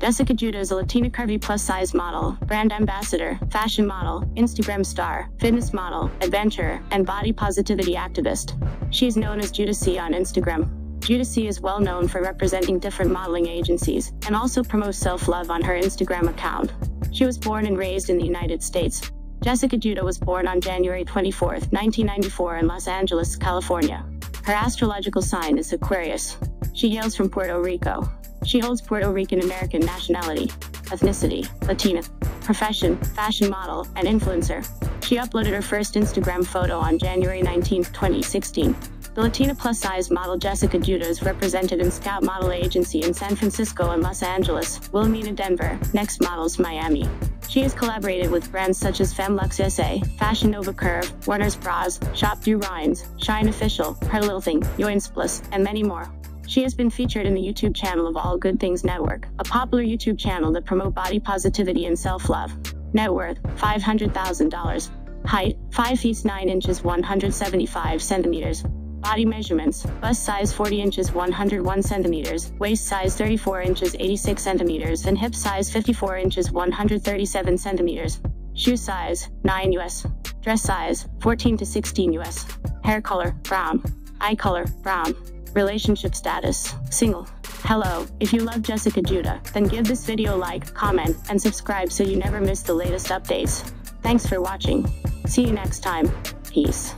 Jessica Judah is a Latina curvy plus size model, brand ambassador, fashion model, Instagram star, fitness model, adventurer, and body positivity activist. She is known as Judah C on Instagram. Judah C is well known for representing different modeling agencies and also promotes self love on her Instagram account. She was born and raised in the United States. Jessica Judah was born on January 24, 1994, in Los Angeles, California. Her astrological sign is Aquarius. She hails from Puerto Rico. She holds Puerto Rican American nationality, ethnicity, Latina, profession, fashion model, and influencer. She uploaded her first Instagram photo on January 19, 2016. The Latina plus size model Jessica Judah is represented in Scout Model Agency in San Francisco and Los Angeles, Wilhelmina Denver, Next Models Miami. She has collaborated with brands such as Femlux SA, Fashion Nova Curve, Warner's Bras, Shop Du Rhines, Shine Official, Her Little Thing, Plus, and many more. She has been featured in the YouTube channel of All Good Things Network, a popular YouTube channel that promote body positivity and self-love. Net worth, $500,000. Height, 5 feet 9 inches 175 centimeters. Body measurements, bust size 40 inches 101 centimeters, waist size 34 inches 86 centimeters, and hip size 54 inches 137 centimeters. Shoe size, 9 US. Dress size, 14 to 16 US. Hair color, brown. Eye color, brown. Relationship status, single. Hello, if you love Jessica Judah, then give this video like, comment, and subscribe so you never miss the latest updates. Thanks for watching. See you next time. Peace.